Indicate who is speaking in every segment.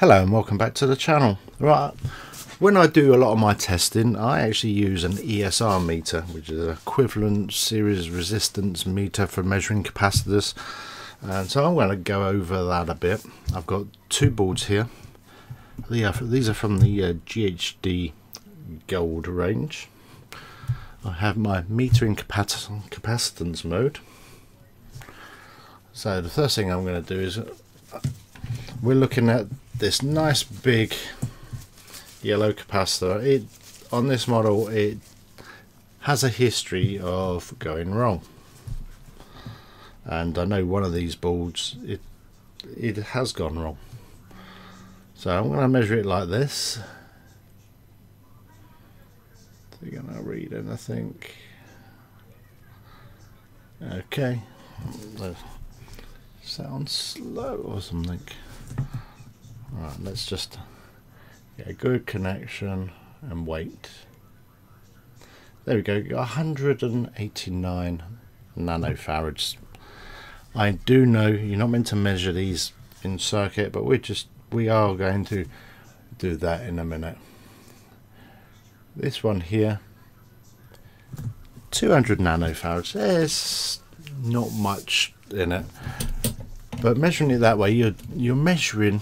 Speaker 1: Hello and welcome back to the channel. Right, when I do a lot of my testing, I actually use an ESR meter, which is an equivalent series resistance meter for measuring capacitors. And so I'm going to go over that a bit. I've got two boards here. These are from the uh, GHD Gold range. I have my metering capacitance capacitance mode. So the first thing I'm going to do is uh, we're looking at this nice big yellow capacitor. It on this model it has a history of going wrong. And I know one of these boards it it has gone wrong. So I'm going to measure it like this. Are you going to read anything? Okay. Sounds slow or something. Right, let's just get a good connection and wait. There we go, 189 nanofarads. I do know you're not meant to measure these in circuit, but we're just we are going to do that in a minute. This one here, 200 nanofarads. There's not much in it, but measuring it that way, you're you're measuring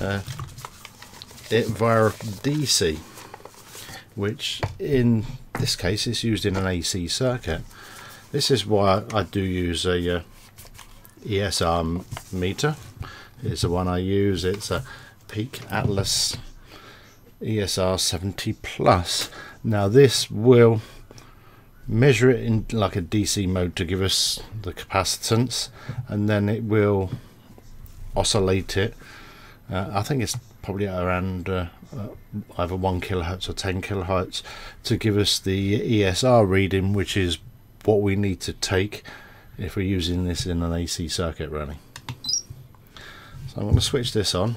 Speaker 1: uh, it via DC, which in this case is used in an AC circuit. This is why I do use a uh, ESR meter. It's the one I use. It's a Peak Atlas ESR 70 Plus. Now this will measure it in like a DC mode to give us the capacitance and then it will oscillate it uh, I think it's probably around uh, uh, either 1 kilohertz or 10 kilohertz to give us the ESR reading, which is what we need to take if we're using this in an AC circuit running. So I'm going to switch this on.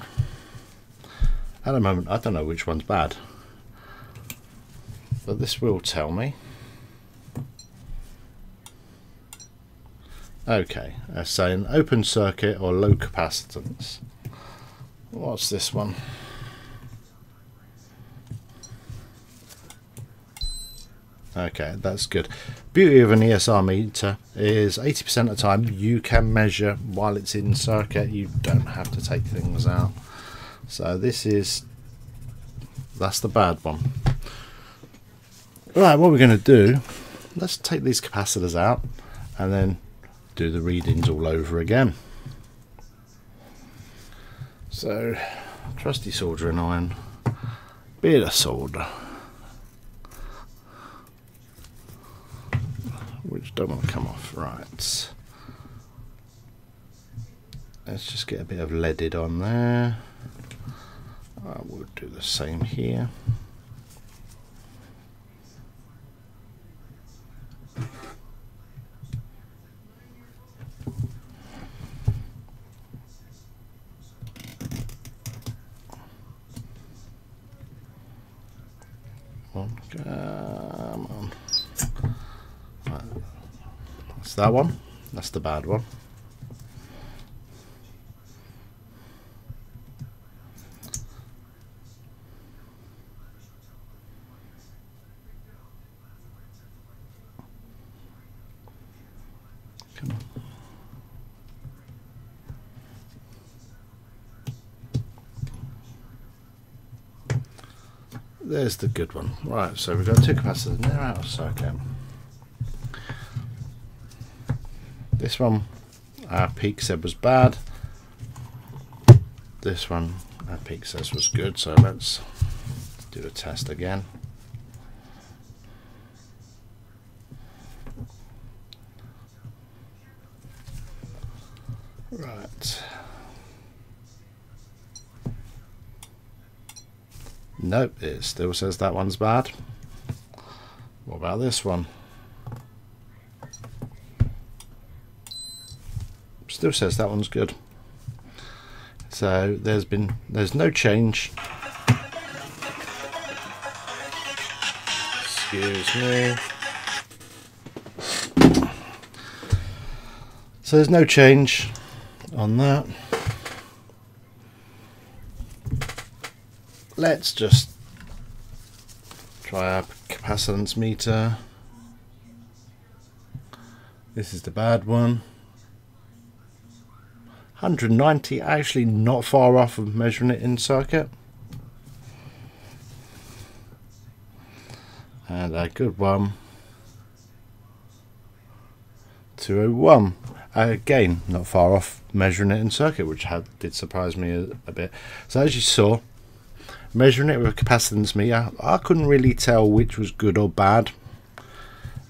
Speaker 1: At the moment, I don't know which one's bad, but this will tell me. Okay, uh, saying open circuit or low capacitance. What's this one? Okay, that's good. Beauty of an ESR meter is 80% of the time you can measure while it's in circuit. You don't have to take things out. So this is, that's the bad one. Right, what we're going to do, let's take these capacitors out and then do the readings all over again. So, trusty soldering iron, bit of solder, which don't want to come off. Right, let's just get a bit of leaded on there. I will do the same here. On, come on. That's that one. That's the bad one. There's the good one. Right, so we've got two capacitors they're out of circuit. This one, our peak said was bad. This one, our peak says was good, so let's do a test again. Right. Nope, it still says that one's bad. What about this one? Still says that one's good. So there's been there's no change. Excuse me. So there's no change on that. Let's just try our capacitance meter. This is the bad one. 190, actually not far off of measuring it in circuit. And a good one. 201. Again, not far off measuring it in circuit, which had, did surprise me a, a bit. So as you saw, measuring it with a capacitance meter, I couldn't really tell which was good or bad.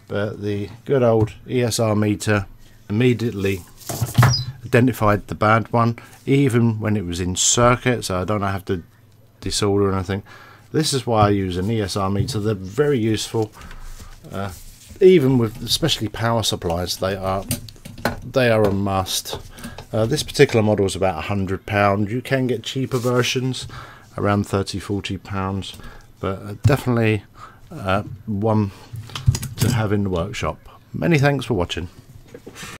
Speaker 1: But the good old ESR meter immediately identified the bad one, even when it was in circuit, so I don't have to desolder anything. This is why I use an ESR meter. They're very useful. Uh, even with especially power supplies they are they are a must uh, this particular model is about a hundred pound you can get cheaper versions around 30 40 pounds but uh, definitely uh, one to have in the workshop. Many thanks for watching